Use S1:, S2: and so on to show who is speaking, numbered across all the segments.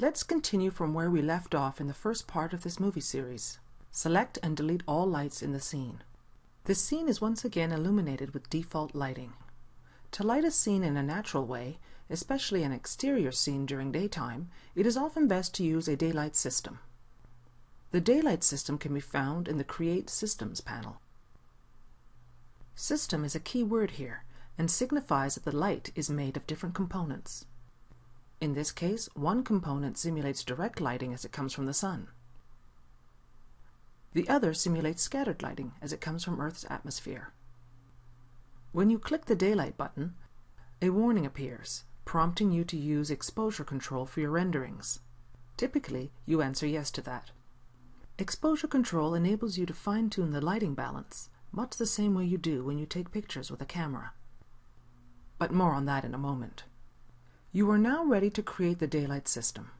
S1: Let's continue from where we left off in the first part of this movie series. Select and delete all lights in the scene. This scene is once again illuminated with default lighting. To light a scene in a natural way, especially an exterior scene during daytime, it is often best to use a daylight system. The daylight system can be found in the Create Systems panel. System is a key word here and signifies that the light is made of different components. In this case, one component simulates direct lighting as it comes from the sun. The other simulates scattered lighting as it comes from Earth's atmosphere. When you click the daylight button, a warning appears, prompting you to use exposure control for your renderings. Typically, you answer yes to that. Exposure control enables you to fine-tune the lighting balance, much the same way you do when you take pictures with a camera. But more on that in a moment. You are now ready to create the daylight system.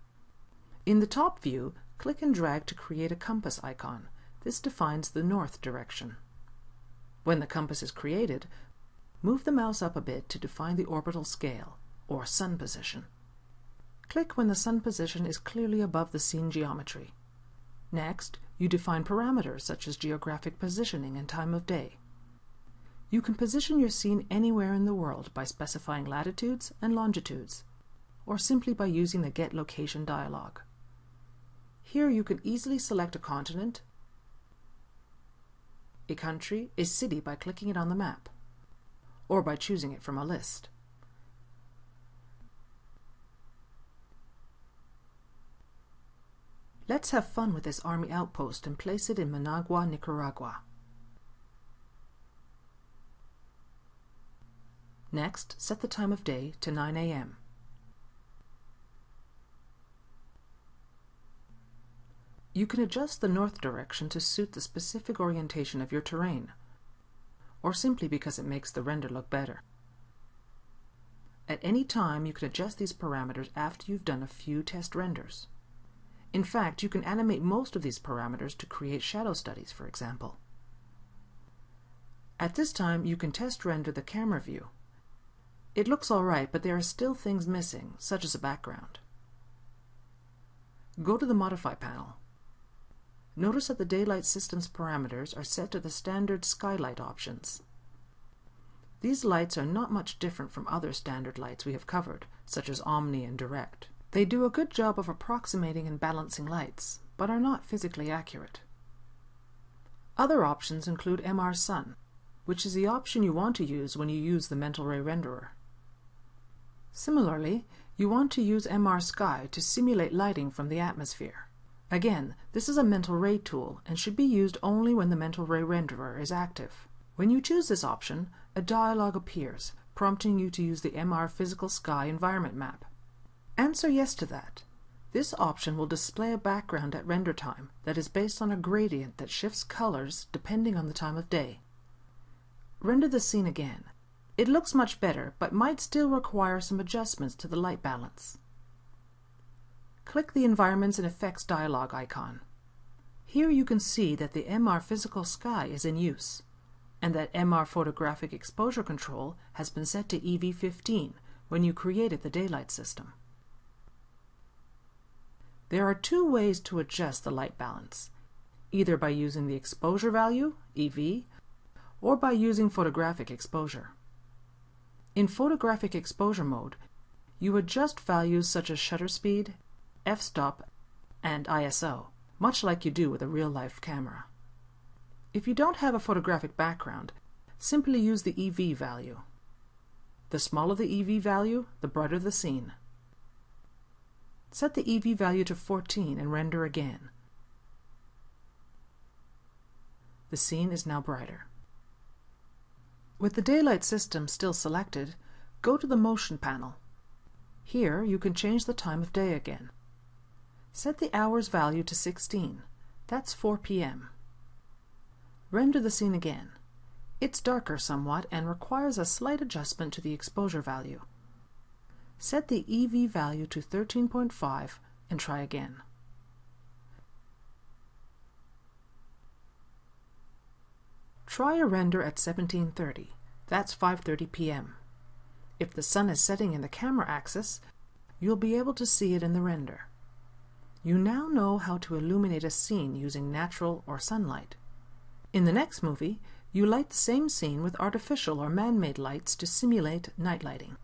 S1: In the top view, click and drag to create a compass icon. This defines the north direction. When the compass is created, move the mouse up a bit to define the orbital scale, or sun position. Click when the sun position is clearly above the scene geometry. Next, you define parameters such as geographic positioning and time of day. You can position your scene anywhere in the world by specifying latitudes and longitudes, or simply by using the Get Location dialog. Here you can easily select a continent, a country, a city by clicking it on the map, or by choosing it from a list. Let's have fun with this army outpost and place it in Managua, Nicaragua. Next, set the time of day to 9 a.m. You can adjust the north direction to suit the specific orientation of your terrain, or simply because it makes the render look better. At any time, you can adjust these parameters after you've done a few test renders. In fact, you can animate most of these parameters to create shadow studies, for example. At this time, you can test render the camera view. It looks alright, but there are still things missing, such as a background. Go to the Modify panel. Notice that the daylight system's parameters are set to the standard skylight options. These lights are not much different from other standard lights we have covered, such as Omni and Direct. They do a good job of approximating and balancing lights, but are not physically accurate. Other options include MR Sun, which is the option you want to use when you use the Mental Ray Renderer. Similarly, you want to use MR Sky to simulate lighting from the atmosphere. Again, this is a Mental Ray tool and should be used only when the Mental Ray Renderer is active. When you choose this option, a dialog appears, prompting you to use the MR Physical Sky environment map. Answer yes to that. This option will display a background at render time that is based on a gradient that shifts colors depending on the time of day. Render the scene again. It looks much better, but might still require some adjustments to the light balance. Click the Environments and Effects dialog icon. Here you can see that the MR Physical Sky is in use, and that MR Photographic Exposure Control has been set to EV15 when you created the daylight system. There are two ways to adjust the light balance, either by using the exposure value, EV, or by using photographic exposure. In photographic exposure mode, you adjust values such as shutter speed, f-stop, and ISO, much like you do with a real-life camera. If you don't have a photographic background, simply use the EV value. The smaller the EV value, the brighter the scene. Set the EV value to 14 and render again. The scene is now brighter. With the daylight system still selected, go to the Motion panel. Here you can change the time of day again. Set the hour's value to 16. That's 4 p.m. Render the scene again. It's darker somewhat and requires a slight adjustment to the exposure value. Set the EV value to 13.5 and try again. Try a render at 1730. That's 5.30 p.m. If the sun is setting in the camera axis, you'll be able to see it in the render. You now know how to illuminate a scene using natural or sunlight. In the next movie, you light the same scene with artificial or man-made lights to simulate night lighting.